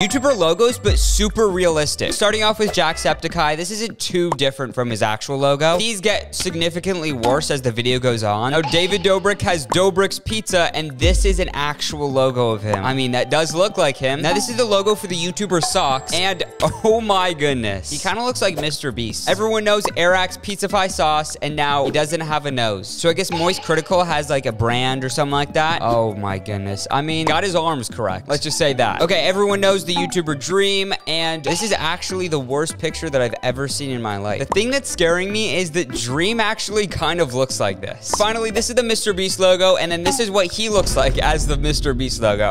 YouTuber logos, but super realistic. Starting off with Jacksepticeye, this isn't too different from his actual logo. These get significantly worse as the video goes on. Now, David Dobrik has Dobrik's Pizza, and this is an actual logo of him. I mean, that does look like him. Now, this is the logo for the YouTuber socks, and oh my goodness. He kind of looks like Mr. Beast. Everyone knows Airrack's Pizzafy sauce, and now he doesn't have a nose. So I guess Moist Critical has like a brand or something like that. Oh my goodness. I mean, got his arms correct. Let's just say that. Okay, everyone knows the YouTuber Dream, and this is actually the worst picture that I've ever seen in my life. The thing that's scaring me is that Dream actually kind of looks like this. Finally, this is the Mr. Beast logo, and then this is what he looks like as the Mr. Beast logo.